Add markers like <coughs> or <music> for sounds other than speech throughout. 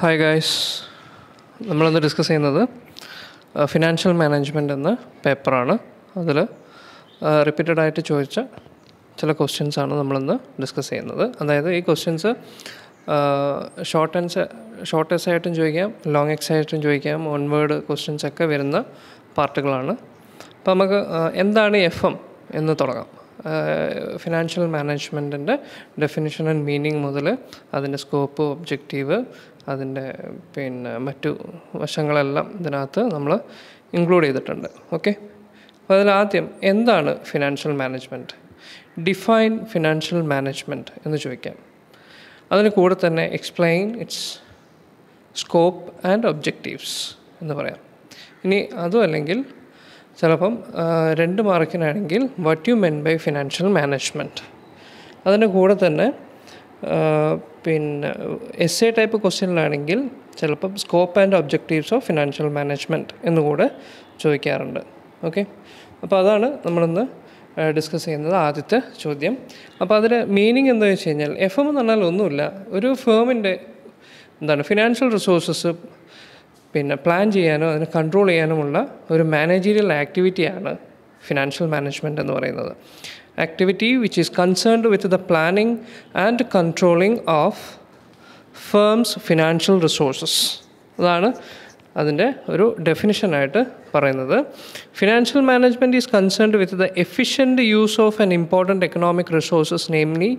Hi guys നമ്മളിന്ന് discuss ചെയ്യുന്നത് financial management എന്ന പേപ്പറാണ് അതിൽ റിപ്പീറ്റഡ് ആയിട്ട് ചോദിച്ച ചില ക്വസ്റ്റ്യൻസ് ആണ് നമ്മളിന്ന് ഡിസ്കസ് ചെയ്യുന്നത്. അതായത് ഈ questions short answers short essay ആയിട്ടും ചോദിക്കാം ലോങ് എക്സ് ആയിട്ടും ചോദിക്കാം വൺ വേർഡ് ക്വസ്റ്റ്യൻസ് ഒക്കെ വരുന്ന പാർട്ടുകളാണ്. അപ്പോൾ നമുക്ക് എന്താണ് എഫ് എം എന്ന് തുടങ്ങാം. ഫിനാൻഷ്യൽ മാനേജ്മെന്റിന്റെ ഡെഫിനിഷൻ ആൻഡ് മീനിങ് മുതൽ അതിന്റെ സ്കോപ്പ് ഒബ്ജക്റ്റീവ് അതിന്റെ പിന്നെ മറ്റു വശങ്ങളെല്ലാം ഇതിനകത്ത് നമ്മൾ ഇൻക്ലൂഡ് ചെയ്തിട്ടുണ്ട്. ഓക്കെ അപ്പോൾ അതിലാദ്യം എന്താണ് financial management define financial management എന്ന് ചോദിക്കാം. അതിന് കൂടെ തന്നെ explain its scope and objectives എന്ന് പറയാം. ഇനി അതും അല്ലെങ്കിൽ ചിലപ്പം രണ്ട് മാർക്കിനാണെങ്കിൽ what you mean by financial management അതിന്റെ കൂടെ തന്നെ പിന്നെ എസ് എ ടൈപ്പ് ക്വസ്റ്റ്യനിലാണെങ്കിൽ ചിലപ്പം scope and objectives of financial management എന്നുകൂടെ ചോദിക്കാറുണ്ട്. ഓക്കെ അപ്പോൾ അതാണ് നമ്മളിന്ന് ഡിസ്കസ് ചെയ്യുന്നത് ആദ്യത്തെ ചോദ്യം. അപ്പോൾ അതിന്റെ മീനിങ് എന്താ വെച്ച് കഴിഞ്ഞാൽ എഫ് എം എന്ന് പറഞ്ഞാൽ ഒന്നുമില്ല. ഒരു ഫേമിന്റെ എന്താണ് ഫിനാൻഷ്യൽ റിസോഴ്സസ് പിന്നെ പ്ലാൻ ചെയ്യാനോ അതിനെ കൺട്രോൾ ചെയ്യാനുമുള്ള ഒരു മാനേജീരിയൽ ആക്ടിവിറ്റിയാണ് ഫിനാൻഷ്യൽ മാനേജ്മെന്റ് എന്ന് പറയുന്നത്. Activity which is concerned with the planning and controlling of firms financial resources അതാണ് അതിന്റെ ഒരു ഡെഫിനിഷനായിട്ട് പറയുന്നത്. Financial management is concerned with the efficient use of an important economic resources namely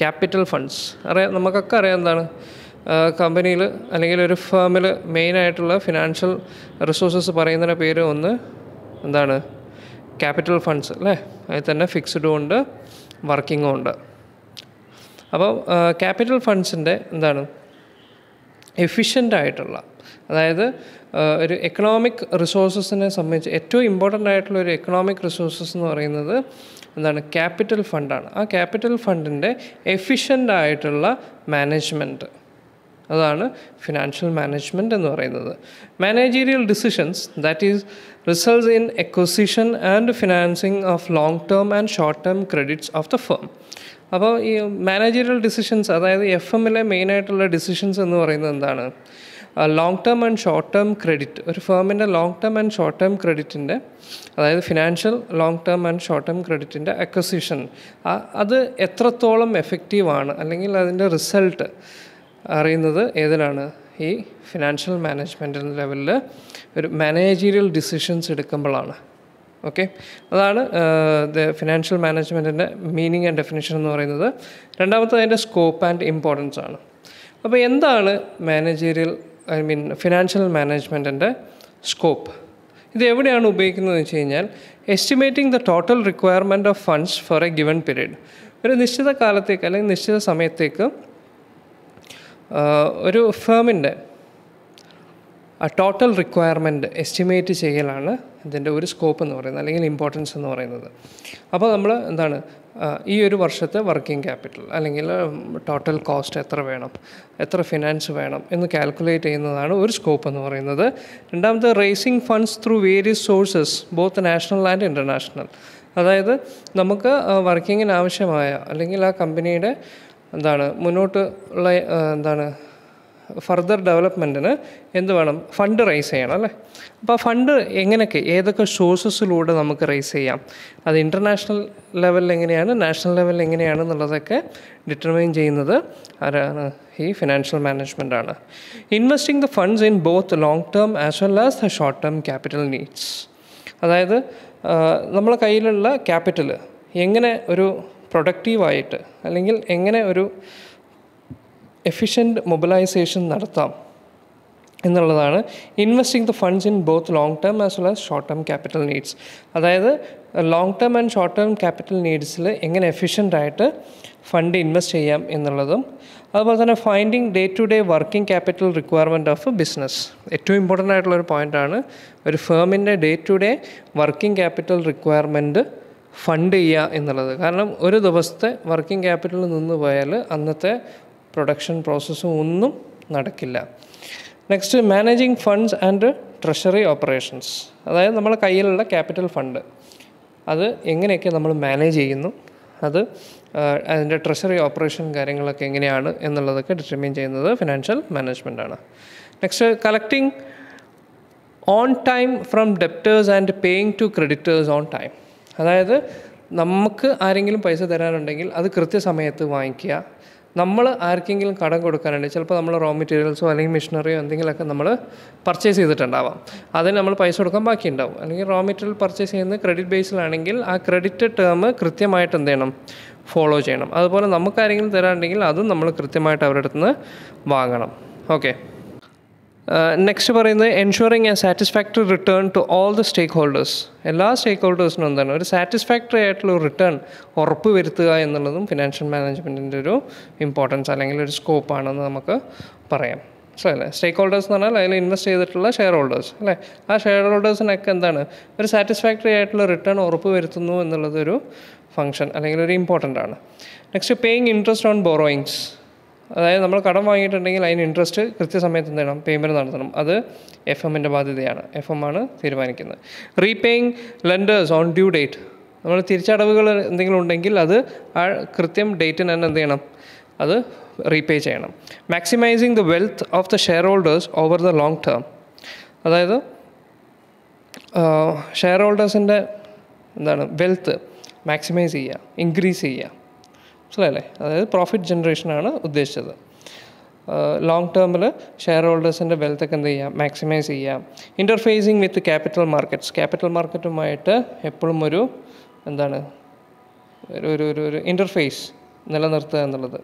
capital funds അറിയാം നമുക്കൊക്കെ അറിയാം എന്താണ്? കമ്പനിയിൽ അല്ലെങ്കിൽ ഒരു ഫേമിൽ മെയിനായിട്ടുള്ള ഫിനാൻഷ്യൽ റിസോഴ്സസ് പറയുന്നതിന്റെ പേര് ഒന്ന് എന്താണ്? ക്യാപിറ്റൽ ഫണ്ട്സ് അല്ലേ? അതിൽ തന്നെ ഫിക്സ്ഡും ഉണ്ട് വർക്കിങ്ങും ഉണ്ട്. അപ്പോൾ ക്യാപിറ്റൽ ഫണ്ട്സിന്റെ എന്താണ്? എഫിഷ്യന്റ് ആയിട്ടുള്ള അതായത് ഒരു എക്കണോമിക് റിസോഴ്സസിനെ സംബന്ധിച്ച് ഏറ്റവും ഇമ്പോർട്ടന്റ് ആയിട്ടുള്ള ഒരു എക്കണോമിക് റിസോഴ്സസ് എന്ന് പറയുന്നത് എന്താണ്? ക്യാപിറ്റൽ ഫണ്ടാണ്. ആ ക്യാപിറ്റൽ ഫണ്ടിന്റെ എഫിഷ്യന്റ് ആയിട്ടുള്ള മാനേജ്മെന്റ്. അതാണ് ഫിനാൻഷ്യൽ മാനേജ്മെന്റ് എന്ന് പറയുന്നത്. Managerial decisions that is results in acquisition and financing of long term and short term credits of the firm അപ്പോൾ ഈ മാനേജീരിയൽ ഡിസിഷൻസ് അതായത് എഫ് എമ്മിലെ മെയിനായിട്ടുള്ള ഡിസിഷൻസ് എന്ന് പറയുന്നത് എന്താണ്? Long term and short term credit ഒരു ഫേമിന്റെ long term and short term ക്രെഡിറ്റിന്റെ അതായത് financial long term and short term ക്രെഡിറ്റിന്റെ acquisition അത് എത്രത്തോളം എഫക്റ്റീവാണ് അല്ലെങ്കിൽ അതിന്റെ റിസൾട്ട് അറിയുന്നത് ഏതിലാണ്? ഈ ഫിനാൻഷ്യൽ മാനേജ്മെന്റ് ലെവലിൽ ഒരു മാനേജീരിയൽ ഡിസിഷൻസ് എടുക്കുമ്പോഴാണ്. ഓക്കെ അതാണ് ഫിനാൻഷ്യൽ മാനേജ്മെന്റിന്റെ മീനിങ് ആൻഡ് ഡെഫിനേഷൻ എന്ന് പറയുന്നത്. രണ്ടാമത്തെ അതിന്റെ സ്കോപ്പ് ആൻഡ് ഇമ്പോർട്ടൻസ് ആണ്. അപ്പോൾ എന്താണ് മാനേജീരിയൽ ഐ മീൻ ഫിനാൻഷ്യൽ മാനേജ്മെന്റിന്റെ സ്കോപ്പ് ഇത് എവിടെയാണ് ഉപയോഗിക്കുന്നത് വെച്ച് കഴിഞ്ഞാൽ estimating the total requirement of funds for a given period ഒരു നിശ്ചിത കാലത്തേക്ക് അല്ലെങ്കിൽ നിശ്ചിത സമയത്തേക്ക് ഒരു ഫേമിന്റെ ടോട്ടൽ റിക്വയർമെന്റ് എസ്റ്റിമേറ്റ് ചെയ്യലാണ് ഇതിന്റെ ഒരു സ്കോപ്പ് എന്ന് പറയുന്നത് അല്ലെങ്കിൽ ഇമ്പോർട്ടൻസ് എന്ന് പറയുന്നത്. അപ്പോൾ നമ്മൾ എന്താണ് ഈ ഒരു വർഷത്തെ വർക്കിംഗ് ക്യാപിറ്റൽ അല്ലെങ്കിൽ ടോട്ടൽ കോസ്റ്റ് എത്ര വേണം എത്ര ഫിനാൻസ് വേണം എന്ന് കാൽക്കുലേറ്റ് ചെയ്യുന്നതാണ് ഒരു സ്കോപ്പ് എന്ന് പറയുന്നത്. രണ്ടാമത്തെ raising funds through various sources both national and international. അതായത് നമുക്ക് വർക്കിങ്ങിന് ആവശ്യമായ അല്ലെങ്കിൽ ആ കമ്പനിയുടെ എന്താണ് മുന്നോട്ട് ഉള്ള എന്താണ് ഫർദർ ഡെവലപ്മെന്റിന് എന്ത് വേണം? ഫണ്ട് റൈസ് ചെയ്യണം അല്ലേ? അപ്പോൾ ആ ഫണ്ട് എങ്ങനെയൊക്കെ ഏതൊക്കെ സോഴ്സസിലൂടെ നമുക്ക് റൈസ് ചെയ്യാം? അത് ഇന്റർനാഷണൽ ലെവലിൽ എങ്ങനെയാണ് നാഷണൽ ലെവലിൽ എങ്ങനെയാണ് എന്നുള്ളതൊക്കെ ഡിറ്റർമൈൻ ചെയ്യുന്നത് ആരാണ്? ഈ ഫിനാൻഷ്യൽ മാനേജ്മെന്റ് ആണ്. Investing the funds in both long term as well as the short term capital needs അതായത് നമ്മളെ കയ്യിലുള്ള ക്യാപിറ്റൽ എങ്ങനെ ഒരു പ്രൊഡക്റ്റീവായിട്ട് അല്ലെങ്കിൽ എങ്ങനെ ഒരു എഫിഷ്യന്റ് മൊബിലൈസേഷൻ നടത്താം എന്നുള്ളതാണ് investing the funds in both long term as well as short term capital needs അതായത് long term and short term capital നീഡ്സിൽ എങ്ങനെ എഫിഷ്യന്റ് ആയിട്ട് ഫണ്ട് ഇൻവെസ്റ്റ് ചെയ്യാം എന്നുള്ളതും അതുപോലെ തന്നെ finding day to day working capital requirement of business ഏറ്റവും important ആയിട്ടുള്ളൊരു പോയിന്റാണ് ഒരു ഫേമിന്റെ day to day working capital requirement fund ചെയ്യുക എന്നുള്ളത്. കാരണം ഒരു ദിവസത്തെ വർക്കിംഗ് ക്യാപിറ്റൽ നിന്ന് പോയാൽ അന്നത്തെ പ്രൊഡക്ഷൻ പ്രോസസ്സും ഒന്നും നടക്കില്ല. Next managing funds and treasury operations. അതായത് നമ്മളെ കയ്യിലുള്ള ക്യാപിറ്റൽ ഫണ്ട്. അത് എങ്ങനെയൊക്കെ നമ്മൾ മാനേജ് ചെയ്യുന്നു അത് അതിന്റെ ട്രഷറി ഓപ്പറേഷൻ കാര്യങ്ങളൊക്കെ എങ്ങനെയാണ് എന്നുള്ളതൊക്കെ ഡിറ്റർമിൻ ചെയ്യുന്നത് ഫിനാൻഷ്യൽ മാനേജ്മെന്റ് ആണ്. Next collecting on time from debtors and paying to creditors on time. അതായത് നമുക്ക് ആരെങ്കിലും പൈസ തരാനുണ്ടെങ്കിൽ അത് കൃത്യസമയത്ത് വാങ്ങിക്കുക. നമ്മൾ ആർക്കെങ്കിലും കടം കൊടുക്കാനുണ്ടെങ്കിൽ ചിലപ്പോൾ നമ്മൾ റോ മെറ്റീരിയൽസോ അല്ലെങ്കിൽ മെഷീനറിയോ എന്തെങ്കിലുമൊക്കെ നമ്മൾ പർച്ചേസ് ചെയ്തിട്ടുണ്ടാവാം. അതിന് നമ്മൾ പൈസ കൊടുക്കാൻ ബാക്കിയുണ്ടാവും. അല്ലെങ്കിൽ റോ മെറ്റീരിയൽ പർച്ചേസ് ചെയ്യുന്ന ക്രെഡിറ്റ് ബേസിലാണെങ്കിൽ ആ ക്രെഡിറ്റ് ടേം കൃത്യമായിട്ട് എന്ത് ചെയ്യണം? ഫോളോ ചെയ്യണം. അതുപോലെ നമുക്ക് ആരെങ്കിലും തരാനുണ്ടെങ്കിൽ അതും നമ്മൾ കൃത്യമായിട്ട് അവരുടെ അടുത്ത് നിന്ന് വാങ്ങണം. ഓക്കെ നെക്സ്റ്റ് പറയുന്നത് ensuring a satisfactory return to all the stakeholders എല്ലാ സ്റ്റേക്ക് ഹോൾഡേഴ്സിനും എന്താണ്? ഒരു സാറ്റിസ്ഫാക്ടറി ആയിട്ടുള്ള റിട്ടേൺ ഉറപ്പ് വരുത്തുക എന്നുള്ളതും ഫിനാൻഷ്യൽ മാനേജ്മെന്റിന്റെ ഒരു ഇമ്പോർട്ടൻസ് അല്ലെങ്കിൽ ഒരു സ്കോപ്പ് ആണെന്ന് നമുക്ക് പറയാം. സോ അല്ലേ? സ്റ്റേക്ക് ഹോൾഡേഴ്സ് എന്ന് പറഞ്ഞാൽ അതിൽ ഇൻവെസ്റ്റ് ചെയ്തിട്ടുള്ള ഷെയർ ഹോൾഡേഴ്സ് അല്ലേ? ആ ഷെയർ ഹോൾഡേഴ്സിനൊക്കെ എന്താണ്? ഒരു സാറ്റിസ്ഫാക്ടറി ആയിട്ടുള്ള റിട്ടേൺ ഉറപ്പ് വരുത്തുന്നു എന്നുള്ളതൊരു ഫങ്ഷൻ അല്ലെങ്കിൽ ഒരു ഇമ്പോർട്ടന്റ് ആണ്. Next paying interest on borrowings അതായത് നമ്മൾ കടം വാങ്ങിയിട്ടുണ്ടെങ്കിൽ അതിന് ഇൻട്രസ്റ്റ് കൃത്യസമയത്ത് എന്ത് ചെയ്യണം? പേയ്മെന്റ് നടത്തണം. അത് എഫ് എമ്മിന്റെ ബാധ്യതയാണ്. എഫ് എം ആണ് തീരുമാനിക്കുന്നത്. Repaying lenders on due date നമ്മൾ തിരിച്ചടവുകൾ എന്തെങ്കിലും ഉണ്ടെങ്കിൽ അത് ആ കൃത്യം ഡേറ്റിന് തന്നെ എന്ത് ചെയ്യണം? അത് റീപേ ചെയ്യണം. Maximising the wealth of the shareholders over the long term അതായത് ഷെയർ ഹോൾഡേഴ്സിന്റെ എന്താണ്? വെൽത്ത് മാക്സിമൈസ് ചെയ്യുക. ഇൻക്രീസ് ചെയ്യുക. മനസ്സിലല്ലേ അതായത് പ്രോഫിറ്റ് ജനറേഷനാണ് ഉദ്ദേശിച്ചത്. ലോങ് ടേമിൽ ഷെയർ ഹോൾഡേഴ്സിന്റെ വെൽത്തൊക്കെ എന്ത് ചെയ്യാം? മാക്സിമൈസ് ചെയ്യാം. Interfacing with capital markets capital മാർക്കറ്റുമായിട്ട് എപ്പോഴും ഒരു എന്താണ്? ഒരു ഒരു ഒരു ഇന്റർഫേസ് നിലനിർത്തുക എന്നുള്ളത്.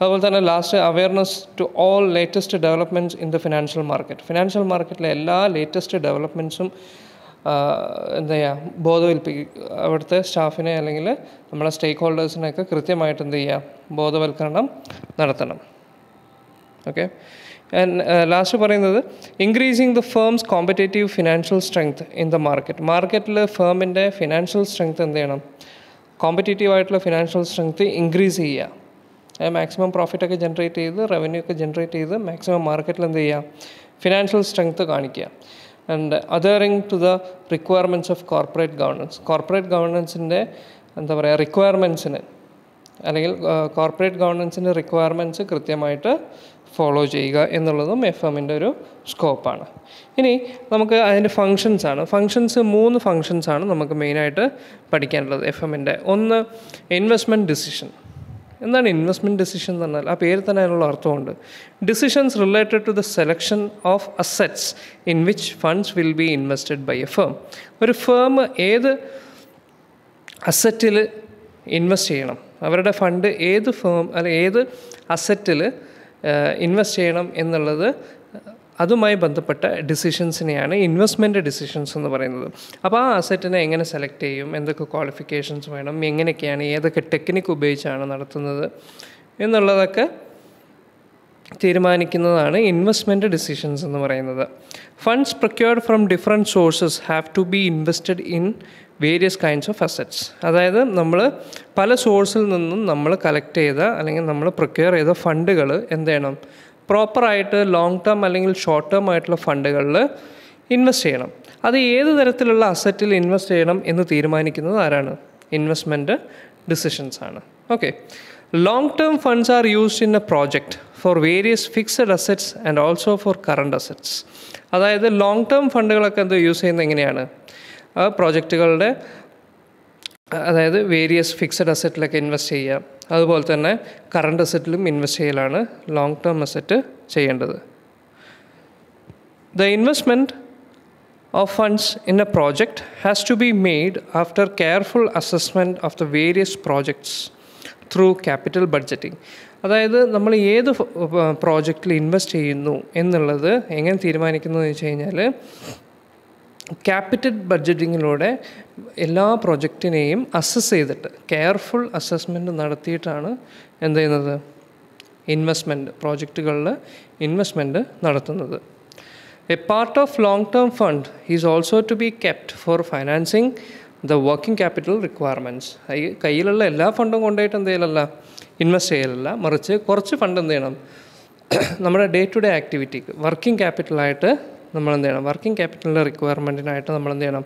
അതുപോലെ തന്നെ last awareness to all latest developments in the financial market financial മാർക്കറ്റിലെ എല്ലാ ലേറ്റസ്റ്റ് ഡെവലപ്മെന്റ്സും എന്താ ചെയ്യുക ബോധവൽപ്പിക്കുക അവിടുത്തെ സ്റ്റാഫിനെ അല്ലെങ്കിൽ നമ്മളെ സ്റ്റേക്ക് ഹോൾഡേഴ്സിനെയൊക്കെ കൃത്യമായിട്ട് എന്ത് ചെയ്യുക ബോധവൽക്കരണം നടത്തണം. ഓക്കെ? ലാസ്റ്റ് പറയുന്നത് increasing the firm's competitive financial strength in the market മാർക്കറ്റിൽ ഫേമിന്റെ ഫിനാൻഷ്യൽ സ്ട്രെങ്ത് എന്ത് ചെയ്യണം? കോമ്പറ്റേറ്റീവ് ആയിട്ടുള്ള ഫിനാൻഷ്യൽ സ്ട്രെങ്ത് ഇൻക്രീസ് ചെയ്യുക മാക്സിമം പ്രോഫിറ്റൊക്കെ ജനറേറ്റ് ചെയ്ത് റവന്യൂ ഒക്കെ ജനറേറ്റ് ചെയ്ത് മാക്സിമം മാർക്കറ്റിൽ എന്ത് ചെയ്യുക ഫിനാൻഷ്യൽ സ്ട്രെങ്ത് കാണിക്കുക and adhering to the requirements of corporate governance corporate ഗവർണൻസിന്റെ എന്താ പറയുക റിക്വയർമെന്റ്സിന് അല്ലെങ്കിൽ കോർപ്പറേറ്റ് ഗവർണൻസിന്റെ റിക്വയർമെന്റ്സ് കൃത്യമായിട്ട് ഫോളോ ചെയ്യുക എന്നുള്ളതും എഫ് എമ്മിന്റെ ഒരു സ്കോപ്പാണ് ഇനി നമുക്ക് അതിന്റെ ഫങ്ഷൻസാണ് ഫങ്ഷൻസ് മൂന്ന് ഫങ്ഷൻസാണ് നമുക്ക് മെയിനായിട്ട് പഠിക്കാനുള്ളത് എഫ് എമ്മിന്റെ ഒന്ന് ഇൻവെസ്റ്റ്മെന്റ് ഡിസിഷൻ എന്താണ് ഇൻവെസ്റ്റ്മെന്റ് ഡിസിഷൻ എന്ന് പറഞ്ഞാൽ. ആ പേര് തന്നെ അതിനുള്ള അർത്ഥമുണ്ട്. Decisions related to the selection of assets in which funds will be invested by a firm ഒരു ഫേം ഏത് അസറ്റിൽ ഇൻവെസ്റ്റ് ചെയ്യണം? അവരുടെ ഫണ്ട് ഏത് ഫേം അല്ല ഏത് അസറ്റിൽ ഇൻവെസ്റ്റ് ചെയ്യണം എന്നുള്ളത് അതുമായി ബന്ധപ്പെട്ട ഡിസിഷൻസിനെയാണ് ഇൻവെസ്റ്റ്മെന്റ് ഡിസിഷൻസ് എന്ന് പറയുന്നത്. അപ്പോൾ ആ അസറ്റിനെ എങ്ങനെ സെലക്ട് ചെയ്യും? എന്തൊക്കെ ക്വാളിഫിക്കേഷൻസ് വേണം? എങ്ങനെയൊക്കെയാണ്? ഏതൊക്കെ ടെക്നിക്ക് ഉപയോഗിച്ചാണ് നടത്തുന്നത്? എന്നുള്ളതൊക്കെ തീരുമാനിക്കുന്നതാണ് ഇൻവെസ്റ്റ്മെന്റ് ഡിസിഷൻസ് എന്ന് പറയുന്നത്. Funds procured from different sources have to be invested in various kinds of assets. അതായത് നമ്മൾ പല സോഴ്സിൽ നിന്നും നമ്മൾ കളക്ട് ചെയ്ത അല്ലെങ്കിൽ നമ്മൾ പ്രൊക്യൂർ ചെയ്ത ഫണ്ടുകൾ എന്ത് ചെയ്യണം? പ്രോപ്പറായിട്ട് ലോങ് ടേം അല്ലെങ്കിൽ ഷോർട്ട് ടേം ആയിട്ടുള്ള ഫണ്ടുകളിൽ ഇൻവെസ്റ്റ് ചെയ്യണം. അത് ഏത് തരത്തിലുള്ള അസറ്റിൽ ഇൻവെസ്റ്റ് ചെയ്യണം എന്ന് തീരുമാനിക്കുന്നത് ആരാണ്? ഇൻവെസ്റ്റ്മെന്റ് ഡിസിഷൻസ് ആണ്. Okay long term funds are used in a project for various fixed assets and also for current assets അതായത് ലോങ് ടേം ഫണ്ടുകളൊക്കെ എന്ത് യൂസ് ചെയ്യുന്നത് എങ്ങനെയാണ്? പ്രോജക്റ്റുകളുടെ അതായത് വേരിയസ് ഫിക്സഡ് അസറ്റിലൊക്കെ ഇൻവെസ്റ്റ് ചെയ്യുക. അതുപോലെ തന്നെ കറണ്ട് അസറ്റിലും ഇൻവെസ്റ്റ് ചെയ്യലാണ് ലോങ് ടേം അസറ്റ് ചെയ്യേണ്ടത്. The investment of funds in a project has to be made after careful assessment of the various projects through capital budgeting അതായത് നമ്മൾ ഏത് പ്രോജക്റ്റിൽ ഇൻവെസ്റ്റ് ചെയ്യുന്നു എന്നുള്ളത് എങ്ങനെ തീരുമാനിക്കുന്നതെന്ന് വെച്ച് കഴിഞ്ഞാൽ ക്യാപിറ്റൽ ബഡ്ജറ്റിങ്ങിലൂടെ എല്ലാ പ്രൊജക്റ്റിനെയും അസസ് ചെയ്തിട്ട് കെയർഫുൾ അസസ്മെന്റ് നടത്തിയിട്ടാണ് എന്ത് ചെയ്യുന്നത്? ഇൻവെസ്റ്റ്മെന്റ് പ്രോജക്റ്റുകളിൽ ഇൻവെസ്റ്റ്മെന്റ് നടത്തുന്നത്. A part of long term fund is also to be kept for financing the working capital requirements കയ്യിലുള്ള എല്ലാ ഫണ്ടും കൊണ്ടുപോയിട്ട് എന്ത് ചെയ്യലല്ല? ഇൻവെസ്റ്റ് ചെയ്യലല്ല. മറിച്ച് കുറച്ച് ഫണ്ട് എന്ത് ചെയ്യണം? നമ്മുടെ ഡേ ടു ഡേ ആക്ടിവിറ്റിക്ക് വർക്കിംഗ് ക്യാപിറ്റലായിട്ട് നമ്മൾ എന്ത് ചെയ്യണം വർക്കിംഗ് ക്യാപിറ്റലിന്റെ റിക്വയർമെന്റിനായിട്ട് നമ്മൾ എന്ത് ചെയ്യണം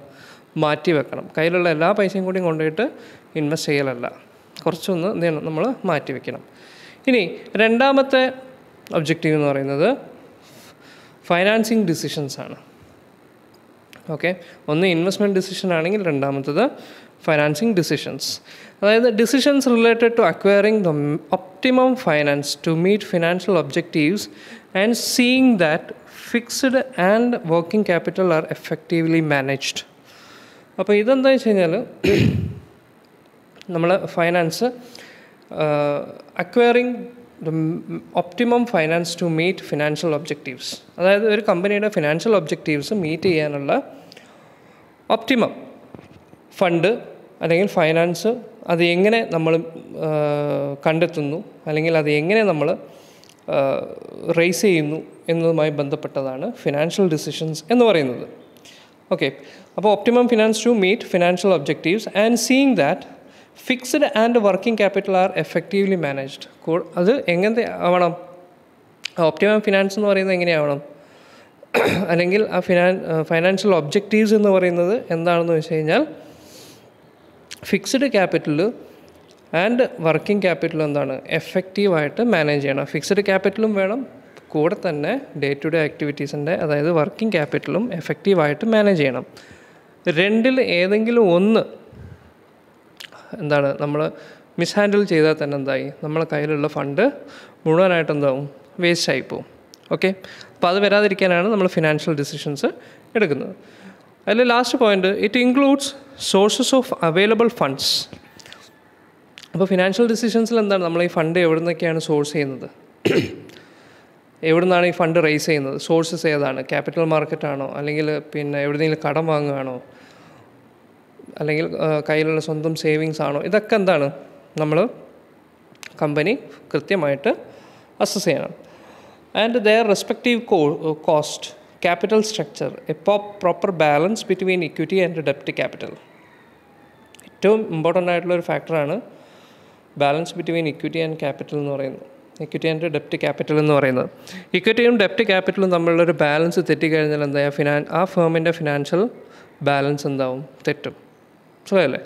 മാറ്റി വെക്കണം. കയ്യിലുള്ള എല്ലാ പൈസയും കൂടി കൊണ്ടുപോയിട്ട് ഇൻവെസ്റ്റ് ചെയ്യലല്ല. കുറച്ചൊന്ന് എന്ത് ചെയ്യണം? നമ്മൾ മാറ്റി വെക്കണം. ഇനി രണ്ടാമത്തെ ഒബ്ജക്റ്റീവ് എന്ന് പറയുന്നത് ഫൈനാൻസിങ് ഡിസിഷൻസ് ആണ്. ഓക്കെ ഒന്ന് ഇൻവെസ്റ്റ്മെന്റ് ഡിസിഷൻ ആണെങ്കിൽ രണ്ടാമത്തത് ഫൈനാൻസിങ് ഡിസിഷൻസ് അതായത് decisions related to acquiring the optimum finance to meet financial objectives and seeing that fixed and working capital are effectively managed അപ്പോൾ ഇതെന്താ വെച്ച് കഴിഞ്ഞാൽ നമ്മൾ finance acquiring the optimum finance to meet financial objectives അതായത് ഒരു കമ്പനിയുടെ financial objectives meet ചെയ്യാനുള്ള optimum fund അല്ലെങ്കിൽ ഫൈനാൻസ് അത് എങ്ങനെ നമ്മൾ കണ്ടെത്തുന്നു അല്ലെങ്കിൽ അത് എങ്ങനെ നമ്മൾ റേസ് ചെയ്യുന്നു എന്നതുമായി ബന്ധപ്പെട്ടതാണ് ഫിനാൻഷ്യൽ ഡിസിഷൻസ് എന്ന് പറയുന്നത്. ഓക്കെ അപ്പോൾ optimum finance to meet financial objectives and seeing that fixed and working capital are effectively managed അത് എങ്ങനത്തെ ആവണം? ഒപ്റ്റിമം ഫിനാൻസ് എന്ന് പറയുന്നത് എങ്ങനെയാവണം <coughs> അല്ലെങ്കിൽ ആ ഫിനാൻ ഫൈനാൻഷ്യൽ ഒബ്ജക്റ്റീവ്സ് എന്ന് പറയുന്നത് എന്താണെന്ന് വെച്ച് കഴിഞ്ഞാൽ fixed capital and working capital എന്താണ്? എഫക്റ്റീവായിട്ട് മാനേജ് ചെയ്യണം. ഫിക്സ്ഡ് ക്യാപിറ്റലും വേണം കൂടെ തന്നെ ഡേ ടു ഡേ ആക്ടിവിറ്റീസിന്റെ അതായത് വർക്കിംഗ് ക്യാപിറ്റലും എഫക്റ്റീവായിട്ട് മാനേജ് ചെയ്യണം. രണ്ടിൽ ഏതെങ്കിലും ഒന്ന് എന്താണ് നമ്മൾ മിസ്ഹാൻഡിൽ ചെയ്താൽ തന്നെ എന്തായി? നമ്മളെ കയ്യിലുള്ള ഫണ്ട് മുഴുവനായിട്ട് എന്താവും? വേസ്റ്റ് ആയി പോവും. ഓക്കെ അപ്പോൾ അത് വരാതിരിക്കാനാണ് നമ്മൾ ഫിനാൻഷ്യൽ ഡിസിഷൻസ് എടുക്കുന്നത്. അതിൽ last point it includes sources of available funds അപ്പോൾ ഫിനാൻഷ്യൽ ഡിസിഷൻസിൽ എന്താണ്? നമ്മൾ ഈ ഫണ്ട് എവിടെ നിന്നൊക്കെയാണ് സോഴ്സ് ചെയ്യുന്നത്? എവിടെ നിന്നാണ് ഈ ഫണ്ട് റേസ് ചെയ്യുന്നത്? സോഴ്സസ് ഏതാണ്? ക്യാപിറ്റൽ മാർക്കറ്റാണോ അല്ലെങ്കിൽ പിന്നെ എവിടെയെങ്കിലും കടം വാങ്ങുകയാണോ? അല്ലെങ്കിൽ കയ്യിലുള്ള സ്വന്തം സേവിങ്സ് ആണോ? ഇതൊക്കെ എന്താണ്? നമ്മൾ കമ്പനി കൃത്യമായിട്ട് അസസ് ചെയ്യണം. And their respective cost capital structure എപ്പോൾ proper balance between equity and ഡെപ്റ്റ് capital ഏറ്റവും ഇമ്പോർട്ടന്റ് ആയിട്ടുള്ള ഒരു ഫാക്ടറാണ് balance between equity and capital എന്ന് പറയുന്നത്. ഇക്വിറ്റി ആൻഡ് ഡെപ്റ്റ് ക്യാപിറ്റൽ എന്ന് പറയുന്നത്. ഇക്വിറ്റിയും ഡെപ്റ്റ് ക്യാപിറ്റലും തമ്മിലുള്ളൊരു ബാലൻസ് തെറ്റിക്കഴിഞ്ഞാൽ എന്താ? ഫിനാൻ ആ ഫേമിന്റെ ഫിനാൻഷ്യൽ ബാലൻസ് എന്താവും? തെറ്റും. സുഖമല്ലേ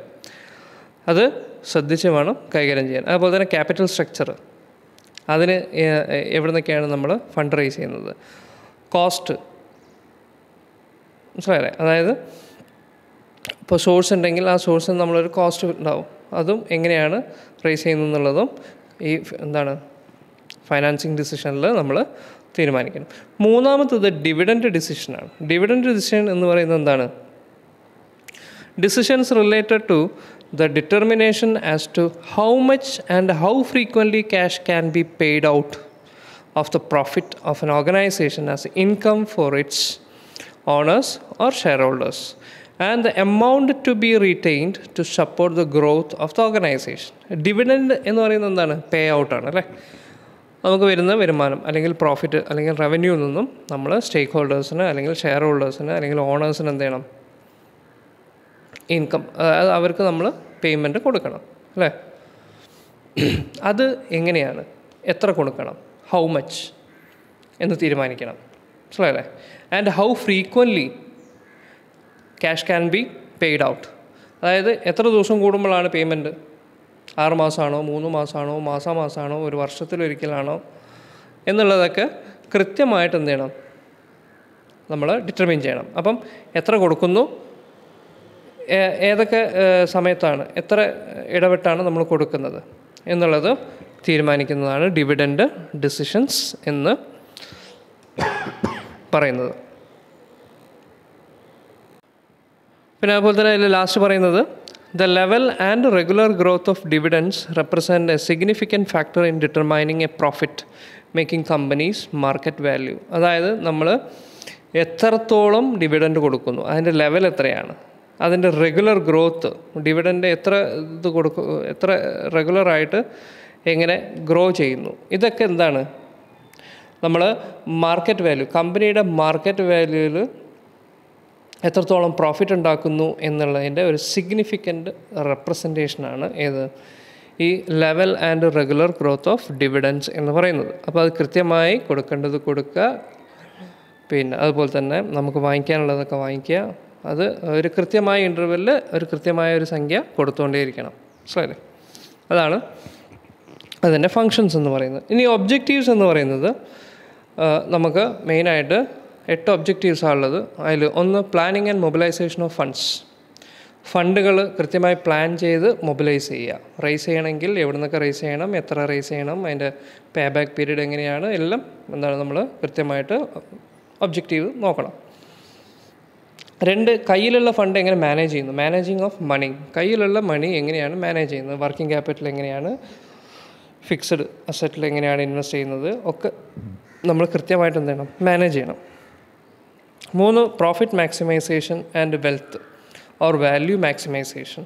അത് ശ്രദ്ധിച്ച് വേണം കൈകാര്യം ചെയ്യാൻ. അതുപോലെ തന്നെ ക്യാപിറ്റൽ സ്ട്രക്ചർ. അതിന് എവിടെ നിന്നൊക്കെയാണ് നമ്മൾ ഫണ്ട് റേസ് ചെയ്യുന്നത്? കോസ്റ്റ്. മനസ്സിലായല്ലേ? അതായത് ഇപ്പോൾ സോഴ്സ് ഉണ്ടെങ്കിൽ ആ സോഴ്സിന് നമ്മളൊരു കോസ്റ്റ് ഉണ്ടാവും. അതും എങ്ങനെയാണ് റേസ് ചെയ്യുന്നത് എന്നുള്ളതും ഈ എന്താണ്? ഫൈനാൻസിങ് ഡിസിഷനിൽ നമ്മൾ തീരുമാനിക്കണം മൂന്നാമത്തത് ഡിവിഡന്റ് ഡിസിഷനാണ് ഡിവിഡന്റ് ഡിസിഷൻ എന്ന് പറയുന്നത് എന്താണ് decisions related to the determination as to how much and how frequently cash can be paid out of the profit of an organization as income for its owners or shareholders and the amount to be retained to support the growth of the organization. dividend എന്ന് പറയുന്നത് എന്താണ് പേ ഔട്ടാണ് അല്ലേ നമുക്ക് വരുന്ന വരുമാനം അല്ലെങ്കിൽ profit അല്ലെങ്കിൽ revenue നിന്നും നമ്മൾ സ്റ്റേക്ക് ഹോൾഡേഴ്സിന് അല്ലെങ്കിൽ ഷെയർ ഹോൾഡേഴ്സിന് അല്ലെങ്കിൽ ഓണേഴ്സിന് എന്ത് ചെയ്യണം? ഇൻകം അതായത് അവർക്ക് നമ്മൾ പേയ്മെന്റ് കൊടുക്കണം അല്ലേ? അത് എങ്ങനെയാണ്? എത്ര കൊടുക്കണം? ഹൗ മച്ച് എന്ന് തീരുമാനിക്കണം. മനസ്സിലായല്ലേ? And how frequently cash can be paid out അതായത് എത്ര ദിവസം കൂടുമ്പോഴാണ് പേയ്മെന്റ് ആറ് മാസമാണോ മൂന്ന് മാസമാണോ മാസാമാസമാണോ ഒരു വർഷത്തിലൊരിക്കലാണോ എന്നുള്ളതൊക്കെ കൃത്യമായിട്ട് എന്ത് ചെയ്യണം നമ്മൾ ഡിറ്റർമിൻ ചെയ്യണം. അപ്പം എത്ര കൊടുക്കുന്നു ഏതൊക്കെ സമയത്താണ് എത്ര ഇടവിട്ടാണ് നമ്മൾ കൊടുക്കുന്നത് എന്നുള്ളത് തീരുമാനിക്കുന്നതാണ് ഡിവിഡൻഡ് ഡിസിഷൻസ് എന്ന് പറയുന്നത്. പിന്നെ അതുപോലെ തന്നെ ലാസ്റ്റ് പറയുന്നത് the level and regular growth of dividends represent a significant factor in determining a profit making companies market value. അതായത് നമ്മൾ എത്രത്തോളം ഡിവിഡൻഡ് കൊടുക്കുന്നു അതിന്റെ ലെവൽ എത്രയാണ് അതിന്റെ റെഗുലർ ഗ്രോത്ത് ഡിവിഡന്റ് എത്ര ഇത് കൊടുക്കും എത്ര റെഗുലറായിട്ട് എങ്ങനെ ഗ്രോ ചെയ്യുന്നു ഇതൊക്കെ എന്താണ് നമ്മൾ മാർക്കറ്റ് വാല്യൂ കമ്പനിയുടെ മാർക്കറ്റ് വാല്യൂവിൽ എത്രത്തോളം പ്രോഫിറ്റ് ഉണ്ടാക്കുന്നു എന്നുള്ളതിന്റെ ഒരു സിഗ്നിഫിക്കന്റ് റെപ്രസെന്റേഷനാണ് ഏത്? ഈ level and regular growth of dividends എന്ന് പറയുന്നത്. അപ്പോൾ അത് കൃത്യമായി കൊടുക്കേണ്ടത് കൊടുക്കുക. പിന്നെ അതുപോലെ തന്നെ നമുക്ക് വാങ്ങിക്കാനുള്ളതൊക്കെ വാങ്ങിക്കുക. അത് ഒരു കൃത്യമായ ഇന്റർവെല്ലിൽ ഒരു കൃത്യമായ ഒരു സംഖ്യ കൊടുത്തുകൊണ്ടേയിരിക്കണം. മനസ്സിലായില്ലേ? അതാണ് അതിന്റെ ഫങ്ഷൻസ് എന്ന് പറയുന്നത്. ഇനി ഒബ്ജക്റ്റീവ്സ് എന്ന് പറയുന്നത് നമുക്ക് മെയിനായിട്ട് എട്ട് ഒബ്ജക്റ്റീവ്സാണ് ഉള്ളത്. അതിൽ ഒന്ന് planning and mobilisation of funds ഫണ്ടുകൾ കൃത്യമായി പ്ലാൻ ചെയ്ത് മൊബിലൈസ് ചെയ്യുക. റേസ് ചെയ്യണമെങ്കിൽ എവിടെ നിന്നൊക്കെ റേസ് ചെയ്യണം എത്ര റേസ് ചെയ്യണം അതിന്റെ പേ ബാക്ക് പീരീഡ് എങ്ങനെയാണ് എല്ലാം എന്താണ് നമ്മൾ കൃത്യമായിട്ട് ഒബ്ജക്റ്റീവ് നോക്കണം. രണ്ട് കയ്യിലുള്ള ഫണ്ട് എങ്ങനെ മാനേജ് ചെയ്യുന്നു? മാനേജിങ് ഓഫ് മണി കയ്യിലുള്ള മണി എങ്ങനെയാണ് മാനേജ് ചെയ്യുന്നത്? വർക്കിംഗ് ക്യാപിറ്റൽ എങ്ങനെയാണ്? ഫിക്സഡ് അസറ്റിൽ എങ്ങനെയാണ് ഇൻവെസ്റ്റ് ചെയ്യുന്നത്? ഒക്കെ നമ്മൾ കൃത്യമായിട്ട് എന്ത് ചെയ്യണം? മാനേജ് ചെയ്യണം. മൂന്ന് profit maximisation and wealth or value maximisation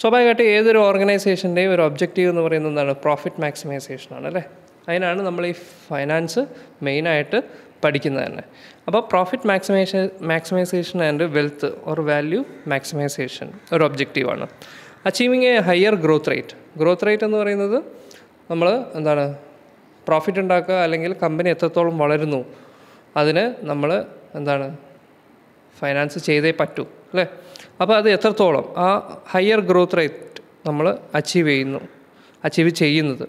സ്വാഭാവികമായിട്ട് ഏതൊരു ഓർഗനൈസേഷന്റെയും ഒരു ഒബ്ജക്റ്റീവ് എന്ന് പറയുന്നത് എന്താണ്? പ്രോഫിറ്റ് മാക്സിമൈസേഷൻ ആണ് അല്ലേ? അതിനാണ് നമ്മൾ ഈ ഫൈനാൻസ് മെയിനായിട്ട് പഠിക്കുന്നത് തന്നെ. അപ്പോൾ profit maximise maximisation and wealth or value maximisation ഒരു ഒബ്ജക്റ്റീവാണ് achieving a higher growth rate growth rate എന്ന് പറയുന്നത് നമ്മൾ എന്താണ്? പ്രോഫിറ്റ് ഉണ്ടാക്കുക അല്ലെങ്കിൽ കമ്പനി എത്രത്തോളം വളരുന്നു? അതിന് നമ്മൾ എന്താണ്? ഫൈനാൻസ് ചെയ്തേ പറ്റൂ അല്ലേ? അപ്പോൾ അത് എത്രത്തോളം? ആ ഹയർ ഗ്രോത്ത് റേറ്റ് നമ്മൾ അച്ചീവ് ചെയ്യുന്നു അച്ചീവ് ചെയ്യുന്നത്.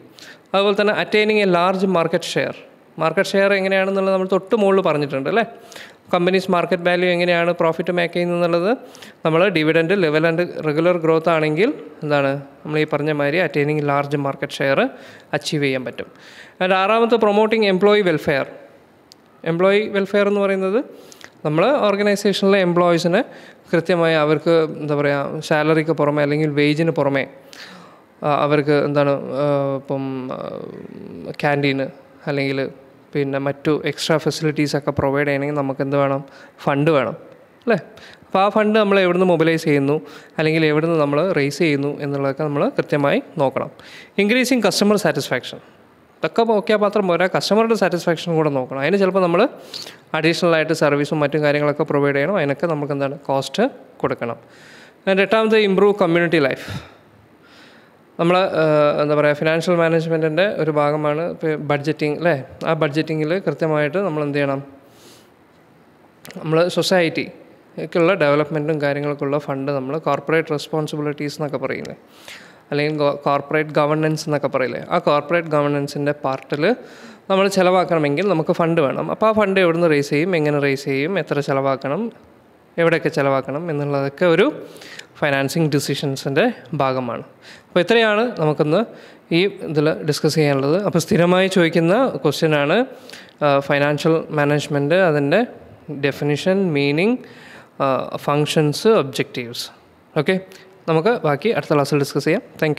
അതുപോലെ തന്നെ attaining a large market share market share എങ്ങനെയാണെന്നുള്ളത് നമ്മൾ തൊട്ട് മുകളിൽ പറഞ്ഞിട്ടുണ്ട് അല്ലേ? കമ്പനീസ് മാർക്കറ്റ് വാല്യൂ എങ്ങനെയാണ് പ്രോഫിറ്റ് മേക്ക് ചെയ്യുന്നത് എന്നുള്ളത് നമ്മൾ dividend level and regular growth ആണെങ്കിൽ എന്താണ്? നമ്മൾ ഈ പറഞ്ഞ മാതിരി attaining large market share achieve ചെയ്യാൻ പറ്റും. ആൻഡ് ആറാമത്തെ promoting employee welfare employee welfare എന്ന് പറയുന്നത് നമ്മൾ ഓർഗനൈസേഷനിലെ എംപ്ലോയീസിന് കൃത്യമായി അവർക്ക് എന്താ പറയുക സാലറിക്ക് പുറമെ അല്ലെങ്കിൽ വേജിന് പുറമെ അവർക്ക് എന്താണ് ഇപ്പം ക്യാന്റീന് അല്ലെങ്കിൽ പിന്നെ മറ്റു എക്സ്ട്രാ ഫെസിലിറ്റീസൊക്കെ പ്രൊവൈഡ് ചെയ്യണമെങ്കിൽ നമുക്ക് എന്ത് വേണം? ഫണ്ട് വേണം അല്ലേ? അപ്പോൾ ആ ഫണ്ട് നമ്മൾ എവിടുന്ന് മൊബിലൈസ് ചെയ്യുന്നു? അല്ലെങ്കിൽ എവിടുന്ന് നമ്മൾ റേസ് ചെയ്യുന്നു? എന്നുള്ളതൊക്കെ നമ്മൾ കൃത്യമായി നോക്കണം. ഇൻക്രീസിങ് കസ്റ്റമർ സാറ്റിസ്ഫാക്ഷൻ ഇതൊക്കെ നോക്കിയാൽ മാത്രം പോരാ. കസ്റ്റമറുടെ സാറ്റിസ്ഫാക്ഷൻ കൂടെ നോക്കണം. അതിന് ചിലപ്പോൾ നമ്മൾ അഡീഷണൽ ആയിട്ട് സർവീസും മറ്റും കാര്യങ്ങളൊക്കെ പ്രൊവൈഡ് ചെയ്യണം. അതിനൊക്കെ നമുക്ക് എന്താണ് കോസ്റ്റ് കൊടുക്കണം. ആൻഡ് എട്ടാമത് ഇമ്പ്രൂവ് കമ്മ്യൂണിറ്റി ലൈഫ് നമ്മൾ എന്താ പറയുക ഫിനാൻഷ്യൽ മാനേജ്മെന്റിന്റെ ഒരു ഭാഗമാണ് ബഡ്ജറ്റിംഗ് അല്ലേ ആ ബഡ്ജറ്റിങ്ങിൽ കൃത്യമായിട്ട് നമ്മൾ എന്ത് ചെയ്യണം? നമ്മൾ സൊസൈറ്റി ഒക്കെയുള്ള ഡെവലപ്മെന്റും കാര്യങ്ങൾക്കുള്ള ഫണ്ട് നമ്മൾ കോർപ്പറേറ്റ് റെസ്പോൺസിബിലിറ്റീസ് എന്നൊക്കെ പറയുന്നത്. അല്ലെങ്കിൽ കോർപ്പറേറ്റ് ഗവർണൻസ് എന്നൊക്കെ പറയില്ലേ ആ കോർപ്പറേറ്റ് ഗവർണൻസിന്റെ പാർട്ടിൽ നമ്മൾ ചിലവാക്കണമെങ്കിൽ നമുക്ക് ഫണ്ട് വേണം. അപ്പോൾ ആ ഫണ്ട് എവിടെ നിന്ന് റേസ് ചെയ്യും എങ്ങനെ റേസ് ചെയ്യും എത്ര ചിലവാക്കണം എവിടെയൊക്കെ ചിലവാക്കണം എന്നുള്ളതൊക്കെ ഒരു ഫൈനാൻസിങ് ഡിസിഷൻസിന്റെ ഭാഗമാണ്. അപ്പോൾ ഇത്രയാണ് നമുക്കൊന്ന് ഈ ഇതിൽ ഡിസ്കസ് ചെയ്യാനുള്ളത്. അപ്പോൾ സ്ഥിരമായി ചോദിക്കുന്ന ക്വസ്റ്റ്യനാണ് ഫൈനാൻഷ്യൽ മാനേജ്മെന്റ് അതിന്റെ definition meaning functions objectives okay നമുക്ക് ബാക്കി അടുത്ത ക്ലാസ്സിൽ ഡിസ്കസ് ചെയ്യാം. താങ്ക്